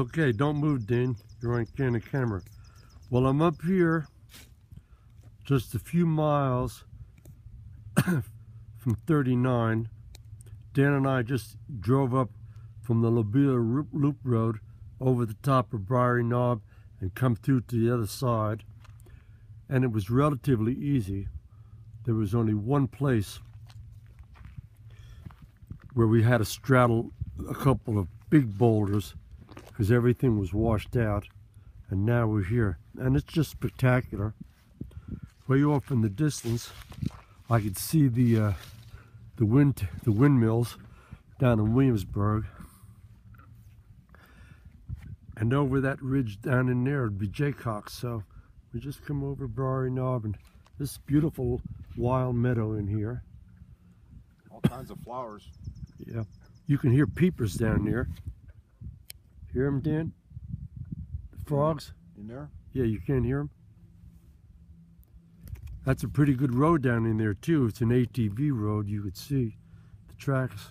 Okay, don't move, Dean. You're on camera. Well, I'm up here just a few miles from 39. Dan and I just drove up from the Lobelia Loop Road over the top of Briary Knob and come through to the other side. And it was relatively easy. There was only one place where we had to straddle a couple of big boulders because everything was washed out and now we're here. And it's just spectacular. Way off in the distance I could see the uh, the wind the windmills down in Williamsburg. And over that ridge down in there would be Jacox so we just come over Briary Knob and this beautiful wild meadow in here. All kinds of flowers. Yeah. You can hear peepers down there Hear them, Dan? The frogs? In there? Yeah, you can't hear them? That's a pretty good road down in there, too. It's an ATV road. You could see the tracks.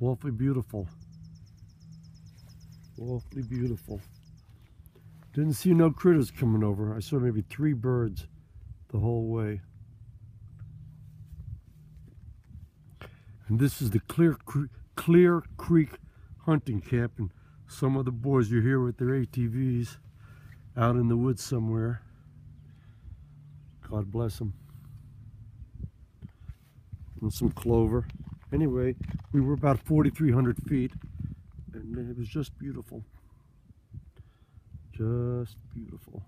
Awfully beautiful. Awfully beautiful. Didn't see no critters coming over. I saw maybe three birds the whole way. And this is the Clear, Clear Creek hunting camp and some of the boys are here with their ATVs out in the woods somewhere. God bless them. And some clover. Anyway, we were about 4,300 feet and it was just beautiful. Just beautiful.